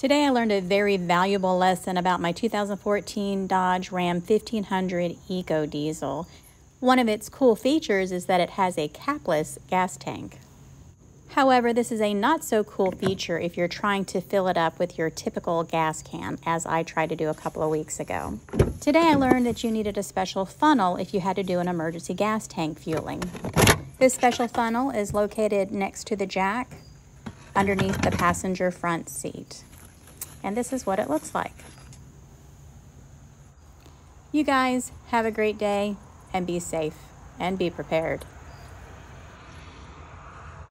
Today I learned a very valuable lesson about my 2014 Dodge Ram 1500 Eco Diesel. One of its cool features is that it has a capless gas tank. However, this is a not so cool feature if you're trying to fill it up with your typical gas can, as I tried to do a couple of weeks ago. Today I learned that you needed a special funnel if you had to do an emergency gas tank fueling. This special funnel is located next to the jack underneath the passenger front seat. And this is what it looks like. You guys have a great day and be safe and be prepared.